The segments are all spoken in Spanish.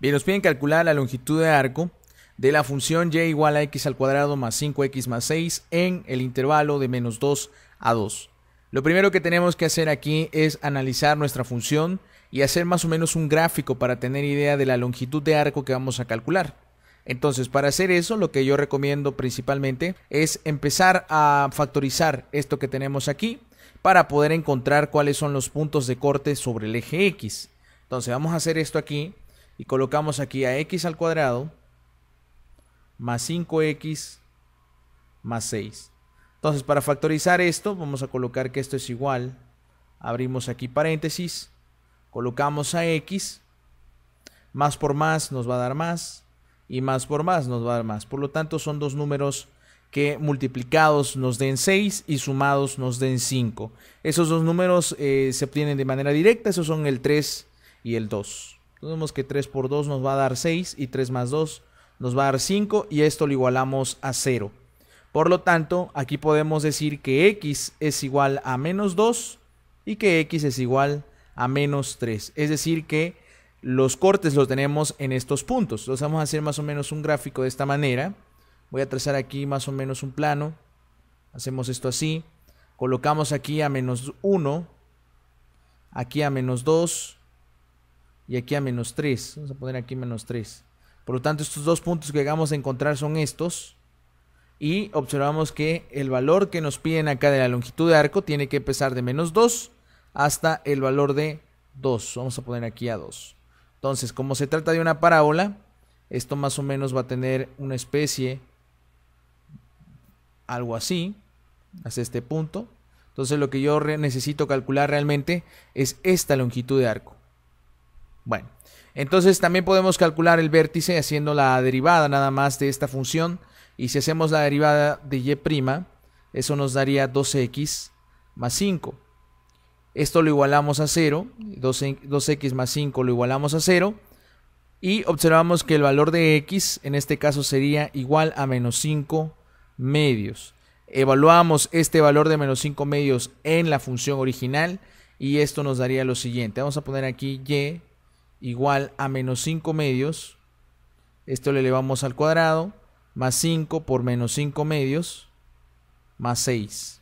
Bien, nos piden calcular la longitud de arco de la función y igual a x al cuadrado más 5x más 6 en el intervalo de menos 2 a 2. Lo primero que tenemos que hacer aquí es analizar nuestra función y hacer más o menos un gráfico para tener idea de la longitud de arco que vamos a calcular. Entonces, para hacer eso, lo que yo recomiendo principalmente es empezar a factorizar esto que tenemos aquí para poder encontrar cuáles son los puntos de corte sobre el eje X. Entonces, vamos a hacer esto aquí y colocamos aquí a X al cuadrado más 5X más 6. Entonces, para factorizar esto, vamos a colocar que esto es igual. Abrimos aquí paréntesis, colocamos a X, más por más nos va a dar más, y más por más nos va a dar más. Por lo tanto, son dos números que multiplicados nos den 6 y sumados nos den 5. Esos dos números eh, se obtienen de manera directa, esos son el 3 y el 2. Vemos que 3 por 2 nos va a dar 6 y 3 más 2 nos va a dar 5 y esto lo igualamos a 0. Por lo tanto, aquí podemos decir que x es igual a menos 2 y que x es igual a menos 3. Es decir que los cortes los tenemos en estos puntos. Entonces vamos a hacer más o menos un gráfico de esta manera. Voy a trazar aquí más o menos un plano. Hacemos esto así. Colocamos aquí a menos 1. Aquí a menos 2. Y aquí a menos 3. Vamos a poner aquí menos 3. Por lo tanto, estos dos puntos que vamos a encontrar son estos. Y observamos que el valor que nos piden acá de la longitud de arco tiene que empezar de menos 2 hasta el valor de 2. Vamos a poner aquí a 2. Entonces, como se trata de una parábola, esto más o menos va a tener una especie, algo así, hasta este punto. Entonces, lo que yo necesito calcular realmente es esta longitud de arco. Bueno, entonces también podemos calcular el vértice haciendo la derivada nada más de esta función. Y si hacemos la derivada de y', eso nos daría 2x más 5. Esto lo igualamos a 0. 2x más 5 lo igualamos a 0. Y observamos que el valor de x en este caso sería igual a menos 5 medios. Evaluamos este valor de menos 5 medios en la función original y esto nos daría lo siguiente. Vamos a poner aquí y igual a menos 5 medios. Esto lo elevamos al cuadrado más 5 por menos 5 medios más 6.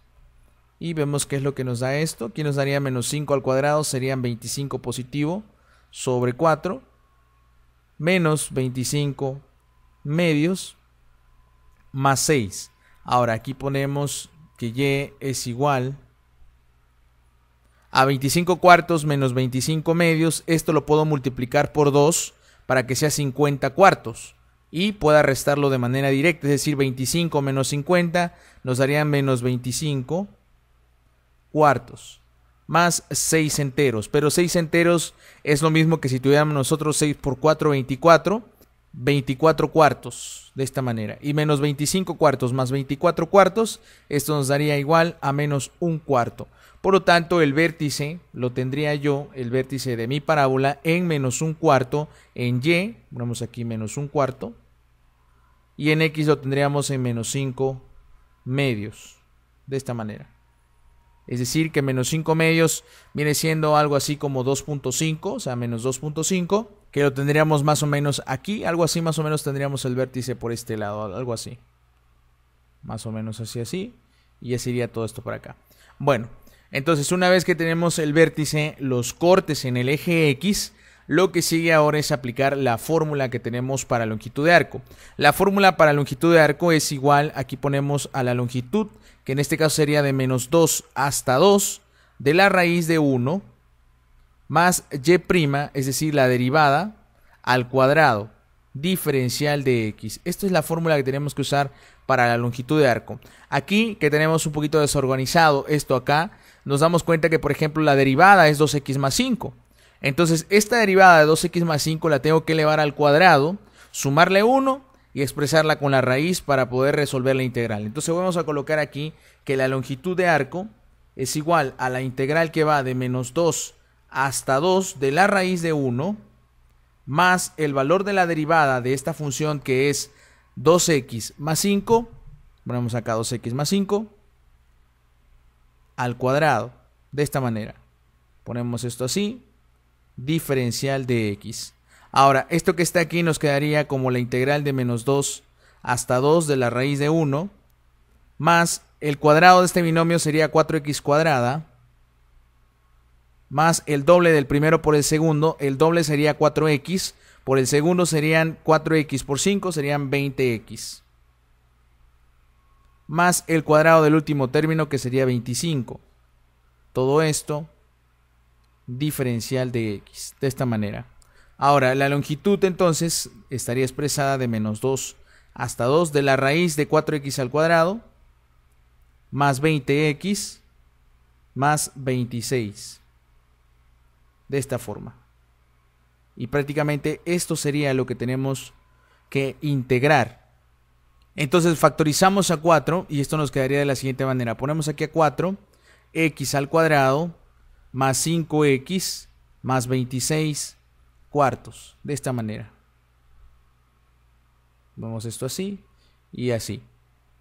Y vemos qué es lo que nos da esto. Aquí nos daría menos 5 al cuadrado, serían 25 positivo sobre 4. Menos 25 medios más 6. Ahora aquí ponemos que y es igual a 25 cuartos menos 25 medios. Esto lo puedo multiplicar por 2 para que sea 50 cuartos. Y pueda restarlo de manera directa, es decir, 25 menos 50 nos darían menos 25 cuartos más 6 enteros. Pero 6 enteros es lo mismo que si tuviéramos nosotros 6 por 4, 24. 24 cuartos de esta manera. Y menos 25 cuartos más 24 cuartos. Esto nos daría igual a menos un cuarto. Por lo tanto, el vértice lo tendría yo, el vértice de mi parábola, en menos un cuarto en y. Ponemos aquí menos un cuarto. Y en x lo tendríamos en menos 5 medios. De esta manera. Es decir, que menos 5 medios viene siendo algo así como 2.5, o sea, menos 2.5, que lo tendríamos más o menos aquí, algo así más o menos tendríamos el vértice por este lado, algo así. Más o menos así, así. Y ya sería todo esto por acá. Bueno, entonces una vez que tenemos el vértice, los cortes en el eje X, lo que sigue ahora es aplicar la fórmula que tenemos para longitud de arco. La fórmula para longitud de arco es igual, aquí ponemos a la longitud que en este caso sería de menos 2 hasta 2 de la raíz de 1 más y', es decir, la derivada al cuadrado diferencial de x. Esta es la fórmula que tenemos que usar para la longitud de arco. Aquí que tenemos un poquito desorganizado esto acá, nos damos cuenta que por ejemplo la derivada es 2x más 5. Entonces esta derivada de 2x más 5 la tengo que elevar al cuadrado, sumarle 1 y expresarla con la raíz para poder resolver la integral. Entonces vamos a colocar aquí que la longitud de arco es igual a la integral que va de menos 2 hasta 2 de la raíz de 1 más el valor de la derivada de esta función que es 2x más 5, ponemos acá 2x más 5, al cuadrado, de esta manera. Ponemos esto así, diferencial de x. Ahora, esto que está aquí nos quedaría como la integral de menos 2 hasta 2 de la raíz de 1, más el cuadrado de este binomio sería 4x cuadrada, más el doble del primero por el segundo, el doble sería 4x, por el segundo serían 4x por 5, serían 20x. Más el cuadrado del último término que sería 25. Todo esto diferencial de x, de esta manera. Ahora, la longitud entonces estaría expresada de menos 2 hasta 2 de la raíz de 4x al cuadrado más 20x más 26. De esta forma. Y prácticamente esto sería lo que tenemos que integrar. Entonces factorizamos a 4 y esto nos quedaría de la siguiente manera. Ponemos aquí a 4, x al cuadrado más 5x más 26 cuartos. De esta manera. Vemos esto así y así.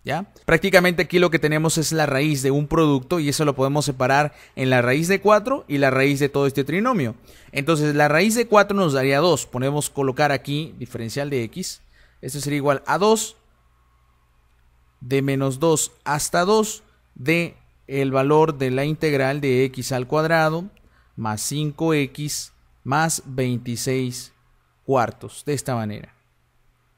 ¿Ya? Prácticamente aquí lo que tenemos es la raíz de un producto y eso lo podemos separar en la raíz de 4 y la raíz de todo este trinomio. Entonces la raíz de 4 nos daría 2. Ponemos colocar aquí diferencial de x. Esto sería igual a 2 de menos 2 hasta 2 de el valor de la integral de x al cuadrado más 5x más 26 cuartos. De esta manera.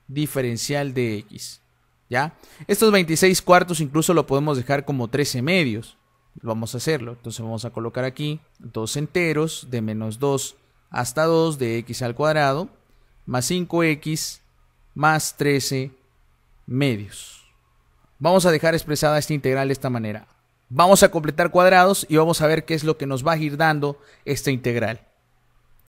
Diferencial de x. ¿Ya? Estos 26 cuartos incluso lo podemos dejar como 13 medios. Vamos a hacerlo. Entonces vamos a colocar aquí dos enteros de menos 2 hasta 2 de x al cuadrado más 5x más 13 medios. Vamos a dejar expresada esta integral de esta manera. Vamos a completar cuadrados y vamos a ver qué es lo que nos va a ir dando esta integral.